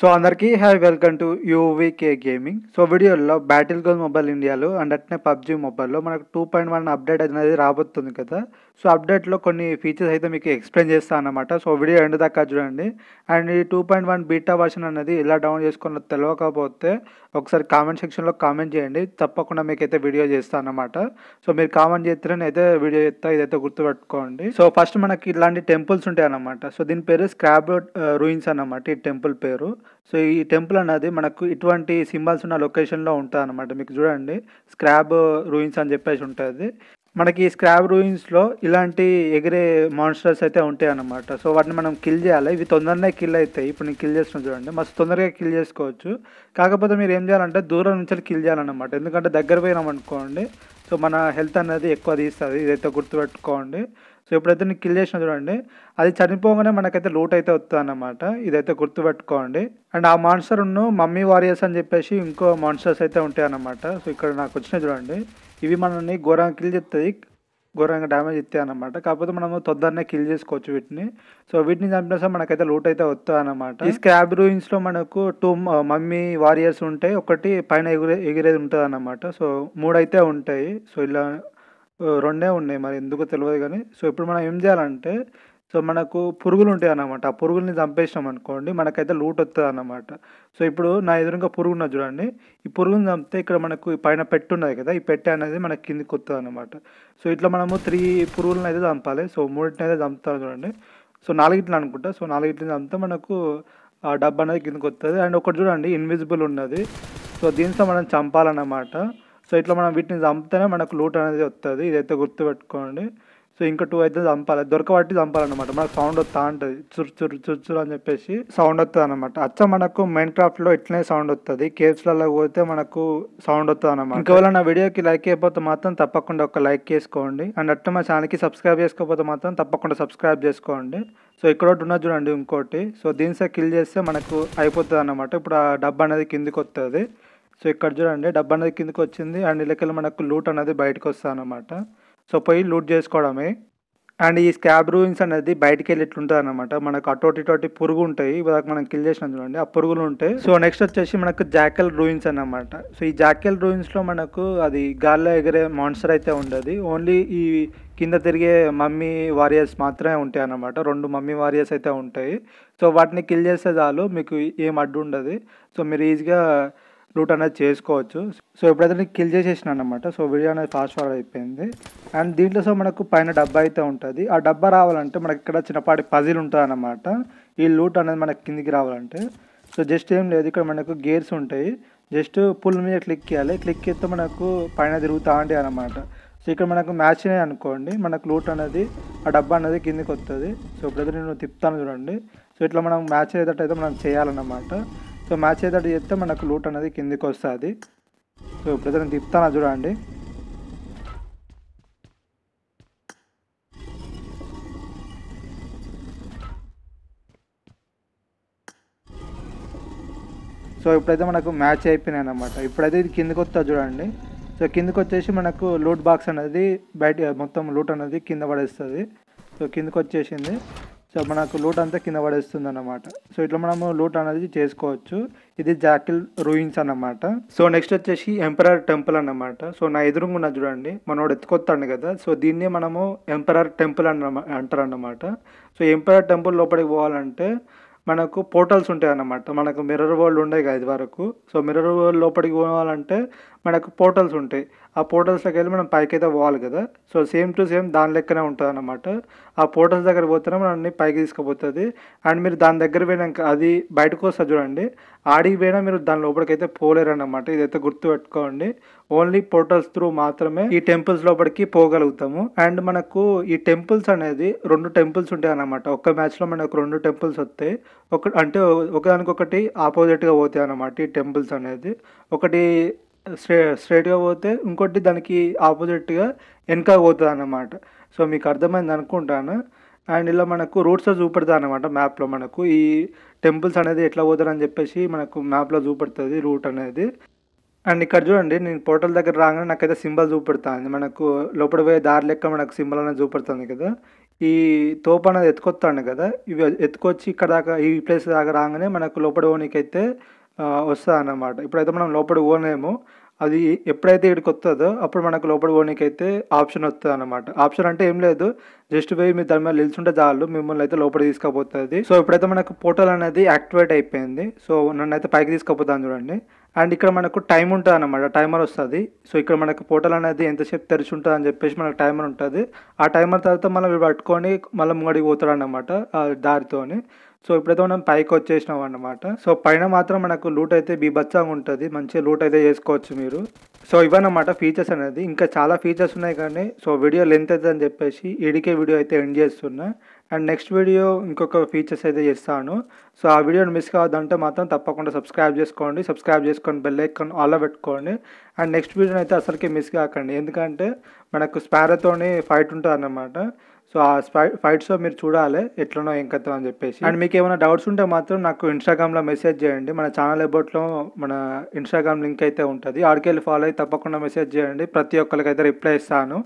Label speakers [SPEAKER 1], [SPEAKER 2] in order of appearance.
[SPEAKER 1] So అందరికీ have welcome to UVK gaming. So వీడియోలో battle ground mobile ఇండియాలో and అట్నే పబ్జీ మొబైల్లో మనకు టూ పాయింట్ వన్ అప్డేట్ అనేది రాబోతుంది కదా. సో అప్డేట్లో కొన్ని ఫీచర్స్ అయితే మీకు ఎక్స్ప్లెయిన్ చేస్తాను అనమాట సో వీడియో ఎండ్ దాకా చూడండి. అండ్ ఈ two point one beta version అనేది ఎలా డౌన్ చేసుకోవాలో తెలియకపోతే ఒకసారి కామెంట్ సెక్షన్లో కామెంట్ చేయండి. తప్పకుండా మీకు అయితే వీడియో చేస్తాను అనమాట సో మీరు కామెంట్ చేస్తేనే అయితే వీడియో చేస్తా ఇదైతే గుర్తుపెట్టుకోండి. సో ఫస్ట్ మనకి ఇలాంటి టెంపుల్స్ ఉంటాయి అన్నమాట సో దీని పేరు స్క్రాబ్ రూయిన్స్ uh, అన్నమాట ఈ టెంపుల్ పేరు. సో ఈ టెంపుల్ అనేది మనకు ఇటువంటి సింబల్స్ ఉన్న లొకేషన్లో ఉంటుంది అనమాట మీకు చూడండి స్క్రాబ్ రూయిన్స్ అని చెప్పేసి ఉంటుంది. మనకి ఈ స్క్రాబ్ రూయిన్స్లో ఇలాంటి ఎగిరే మాన్స్టర్స్ అయితే ఉంటాయి అన్నమాట సో వాటిని మనం కిల్ చేయాలి. ఇవి తొందరనే కిల్ అవుతాయి. ఇప్పుడు నేను కిల్ చేస్తున్నా చూడండి మస్తు తొందరగా కిల్ చేసుకోవచ్చు. కాకపోతే మీరు ఏం చేయాలంటే దూరం నుంచి కిల్ చేయాలన్నమాట. ఎందుకంటే దగ్గర పోయినాం అనుకోండి సో మన హెల్త్ అనేది ఎక్కువ తీస్తుంది. ఇదైతే గుర్తుపెట్టుకోండి. సో ఎప్పుడైతే నేను కిల్ చేసిన చూడండి అది చనిపోగానే మనకైతే లూట్ అయితే వస్తుంది అన్నమాట ఇదైతే గుర్తుపెట్టుకోండి. అండ్ ఆ మాన్స్టర్ ఉన్న మమ్మీ వారియర్స్ అని చెప్పేసి ఇంకో మాన్స్టర్స్ అయితే ఉంటాయి అన్నమాట సో ఇక్కడ నాకు వచ్చినాయి చూడండి. ఇవి మనల్ని ఘోరంగా కిల్ చేస్తుంది ఘోరంగా డ్యామేజ్ ఇస్తాయి అనమాట కాకపోతే మనము తొందరనే కిల్ చేసుకోవచ్చు వీటిని. సో వీటిని చంపినా మనకైతే లూట్ అయితే వస్తుంది అన్నమాట ఈ స్క్రాబ్ రూయిన్స్లో మనకు టూ మమ్మీ వారియర్స్ ఉంటాయి ఒకటి పైన ఎగిరే ఎగిరేది ఉంటుంది అన్నమాట సో మూడైతే ఉంటాయి. సో ఇలా రెండే ఉన్నాయి మరి ఎందుకో తెలియదు కానీ. సో ఇప్పుడు మనం ఏం చేయాలంటే సో మనకు పురుగులు ఉంటాయి అన్నమాట. ఆ పురుగుల్ని చంపేసినాం అనుకోండి మనకైతే లూట్ వస్తుంది అన్నమాట. సో ఇప్పుడు నా ఎదురుగా పురుగు ఉన్నది చూడండి. ఈ పురుగుని చంపితే ఇక్కడ మనకు పైన పెట్టు ఉన్నది కదా ఈ పెట్టె అనేది మనకి కిందికి వస్తుంది అనమాట సో ఇట్లా మనము త్రీ పురుగులను అయితే చంపాలి. సో మూడింటిని అయితే చంపుతాను చూడండి. సో నాలుగిట్లు అనుకుంటా. సో నాలుగిట్లని చంపితే మనకు ఆ డబ్బా అనేది కిందకి వస్తుంది అండ్ ఒకటి చూడండి ఇన్విజిబుల్ ఉన్నది. సో దీంతో మనం చంపాలన్నమాట. సో ఇట్లా మనం వీటిని చంపితేనే మనకు లూట్ అనేది వస్తుంది ఇదైతే గుర్తుపెట్టుకోండి. సో ఇంకా టూ అయితే చంపాలి. దొరకబట్టి చంపాలన్నమాట. మనకు సౌండ్ వస్తా ఉంటుంది. చురు చురు చురు చురు అని చెప్పేసి సౌండ్ వస్తుంది అనమాట అచ్చ మనకు మెయిన్ క్రాఫ్ట్లో ఇట్లనే సౌండ్ వస్తుంది కేవ్స్లలో పోతే మనకు సౌండ్ వస్తుంది అనమాట ఇంకోవేళ నా వీడియోకి లైక్ అయిపోతే మాత్రం తప్పకుండా ఒక లైక్ చేసుకోండి. అండ్ అట్లా మా ఛానల్కి సబ్స్క్రైబ్ చేసుకోకపోతే మాత్రం తప్పకుండా సబ్స్క్రైబ్ చేసుకోండి. సో ఇక్కడ ఒకటి ఉన్నది చూడండి ఇంకోటి. సో దీనిసే కిల్ చేస్తే మనకు అయిపోతుంది అనమాట ఇప్పుడు ఆ డబ్బా అనేది కిందికి వస్తుంది సో ఇక్కడ చూడండి డబ్బా అనేది కిందకి వచ్చింది. అండ్ ఇళ్ళకెళ్ళి మనకు లూట్ అనేది బయటకు వస్తుంది సో పోయి లూట్ చేసుకోవడమే. అండ్ ఈ స్కాబ్ రూయిన్స్ అనేది బయటికి వెళ్ళి ఇట్లుంటుంది అనమాట మనకు అటోటి ఇటోటి పురుగు ఉంటాయి. ఇవాళ మనం కిల్ చేసినాం చూడండి ఆ పురుగులు ఉంటాయి. సో నెక్స్ట్ వచ్చేసి మనకు జాకెల్ రూయిన్స్ అన్నమాట. సో ఈ జాకెల్ రూయిన్స్లో మనకు అది గాల్లో ఎగిరే మాన్స్టర్ అయితే ఉండదు. ఓన్లీ ఈ కింద తిరిగే మమ్మీ వారియర్స్ మాత్రమే ఉంటాయి అన్నమాట. రెండు మమ్మీ వారియర్స్ అయితే ఉంటాయి. సో వాటిని కిల్ చేస్తే చాలు మీకు ఏం అడ్డు ఉండదు. సో మీరు ఈజీగా లూట్ అనేది చేసుకోవచ్చు. సో ఎప్పుడైతే నేను కిల్ చేసేసిన అనమాట సో వీడియో అనేది ఫాస్ట్ ఫార్వర్డ్ అయిపోయింది. అండ్ దీంట్లో సో మనకు పైన డబ్బా అయితే ఉంటుంది. ఆ డబ్బా రావాలంటే మనకి ఇక్కడ చిన్నపాటి పజిల్ ఉంటుంది అనమాట ఈ లూట్ అనేది మనకి కిందికి రావాలంటే. సో జస్ట్ ఏం లేదు. ఇక్కడ మనకు గేర్స్ ఉంటాయి. జస్ట్ పుల్ మీద క్లిక్ చేయాలి. క్లిక్ చేస్తే మనకు పైన తిరుగుతూ ఉంటాయి అనమాట సో ఇక్కడ మనకు మ్యాచ్ అనుకోండి. మనకు లూట్ అనేది ఆ డబ్బా అనేది కిందికి వస్తుంది. సో ఇప్పుడైతే నేను తిప్పుతాను చూడండి. సో ఇట్లా మనం మ్యాచ్ అయ్యేటట్టు మనం చేయాలన్నమాట. సో మ్యాచ్ అయ్యేటట్టు చెప్తే మనకు లూట్ అనేది కిందికి వస్తుంది. సో ఇప్పుడు నేను తిప్పుతానా చూడండి. సో ఇప్పుడైతే మనకు మ్యాచ్ అయిపోయినాయి అనమాట ఇప్పుడైతే ఇది కిందకి వస్తా చూడండి. సో కిందకి వచ్చేసి మనకు లూట్ బాక్స్ అనేది బయట మొత్తం లూట్ అనేది కింద పడేస్తుంది. సో కిందకి వచ్చేసింది. సో మనకు లూట్ అంతా కింద పడేస్తుంది అన్నమాట సో ఇట్లా మనము లూట్ అనేది చేసుకోవచ్చు. ఇది జాకిల్ రూయిన్స్ అన్నమాట. సో నెక్స్ట్ వచ్చేసి ఎంపరర్ టెంపుల్ అన్నమాట. సో నా ఎదురుగా ఉన్న చూడండి మనోడు ఎత్తుకొస్తాడు కదా. సో దీన్ని మనము ఎంపరర్ టెంపుల్ అన్న అంటారు అన్నమాట సో ఎంపరర్ టెంపుల్ లోపలికి పోవాలంటే మనకు పోర్టల్స్ ఉంటాయి అన్నమాట మనకు మిర్రర్ వరల్డ్ ఉండే కదా ఇది వరకు. సో మిర్రర్ వరల్డ్ లోపలికి పోవాలంటే మనకు పోర్టల్స్ ఉంటాయి. ఆ పోర్టల్స్లోకి వెళ్ళి మనం పైకి అయితే పోవాలి కదా. సో సేమ్ టు సేమ్ దాని లెక్కనే ఉంటుంది అనమాట ఆ పోర్టల్స్ దగ్గర పోతేనే మనల్ని పైకి తీసుకుపోతుంది. అండ్ మీరు దాని దగ్గర పోయినాక అది బయటకు వస్తుంది చూడండి. ఆడికి పోయినా మీరు దాని లోపలికి అయితే పోలేరు అన్నమాట ఇదైతే గుర్తు పెట్టుకోండి. ఓన్లీ పోర్టల్స్ త్రూ మాత్రమే ఈ టెంపుల్స్ లోపలికి పోగలుగుతాము. అండ్ మనకు ఈ టెంపుల్స్ అనేది రెండు టెంపుల్స్ ఉంటాయి అన్నమాట ఒక్క మ్యాచ్లో మనకు రెండు టెంపుల్స్ వస్తాయి. ఒక అంటే ఒకదానికొకటి ఆపోజిట్గా పోతాయి అన్నమాట ఈ టెంపుల్స్ అనేది. ఒకటి స్ట్రే స్ట్రైట్గా పోతే ఇంకోటి దానికి ఆపోజిట్గా వెనక పోతుంది అన్నమాట సో మీకు అర్థమైంది అనుకుంటాను. అండ్ ఇలా మనకు రూట్స్ చూపెడుతుంది అనమాట మ్యాప్లో మనకు. ఈ టెంపుల్స్ అనేది ఎట్లా పోతారని చెప్పేసి మనకు మ్యాప్లో చూపెడుతుంది రూట్ అనేది. అండ్ ఇక్కడ చూడండి నేను పోర్టల్ దగ్గర రాగానే నాకైతే సింబల్ చూపెడుతుంది. మనకు లోపల పోయే దారి లెక్క మనకు సింబల్ అనేది చూపెడుతుంది కదా. ఈ తోపు అనేది ఎత్తుకొస్తాను కదా. ఇవి ఎత్తుకొచ్చి ఇక్కడ దాకా ఈ ప్లేస్ దాకా రాగానే మనకు లోపల పోనీకైతే వస్తుంది అన్నమాట ఇప్పుడైతే మనం లోపల పోనేమో అది ఎప్పుడైతే ఇక్కడికి వస్తుందో అప్పుడు మనకు లోపల పోనీకైతే ఆప్షన్ వస్తుంది అనమాట ఆప్షన్ అంటే ఏం లేదు. జస్ట్ పోయి మీరు దాని మీద నిల్చుంటే చాలు. మిమ్మల్ని అయితే లోపల తీసుకుపోతుంది. సో ఇప్పుడైతే మనకు పోర్టల్ అనేది యాక్టివేట్ అయిపోయింది. సో నన్ను అయితే పైకి తీసుకుపోతాను చూడండి. అండ్ ఇక్కడ మనకు టైం ఉంటుంది అనమాట టైమర్ వస్తుంది. సో ఇక్కడ మనకు పోర్టల్ అనేది ఎంతసేపు తెరిచి ఉంటుంది అని చెప్పేసి మనకు టైమర్ ఉంటుంది. ఆ టైమర్ తర్వాత మనం పట్టుకొని మళ్ళీ ముంగడికి పోతాడు అనమాట దారితోని. సో ఇప్పుడైతే మనం పైకి వచ్చేసినాం అన్నమాట. సో పైన మాత్రం మనకు లూట్ అయితే బీభత్సంగా ఉంటుంది. మంచిగా లూట్ అయితే చేసుకోవచ్చు మీరు. సో ఇవన్నమాట ఫీచర్స్ అనేది. ఇంకా చాలా ఫీచర్స్ ఉన్నాయి కానీ సో వీడియో లెంత్ అయితే అని చెప్పేసి ఇడికే వీడియో అయితే ఎండ్ చేస్తున్నా. అండ్ నెక్స్ట్ వీడియో ఇంకొక ఫీచర్స్ అయితే చేస్తాను. సో ఆ వీడియోని మిస్ కావద్దంటే మాత్రం తప్పకుండా సబ్స్క్రైబ్ చేసుకోండి. సబ్స్క్రైబ్ చేసుకొని బెల్ ఐకాన్ ఆల్లో పెట్టుకోండి. అండ్ నెక్స్ట్ వీడియోని అయితే అసలుకి మిస్ కాకండి. ఎందుకంటే మనకు స్పారతోని ఫైట్ ఉంటుంది అన్నమాట సో ఆ స్పై షో మీరు చూడాలి ఎట్లనో ఏం కథ అని చెప్పేసి. అండ్ మీకు ఏమైనా డౌట్స్ ఉంటే మాత్రం నాకు ఇన్స్టాగ్రామ్లో మెసేజ్ చేయండి. మన ఛానల్ అబౌట్లో మన ఇన్స్టాగ్రామ్ లింక్ అయితే ఉంటుంది. ఆడికెళ్ళి ఫాలో అయ్యి తప్పకుండా మెసేజ్ చేయండి. ప్రతి ఒక్కరికైతే రిప్లై ఇస్తాను.